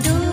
do.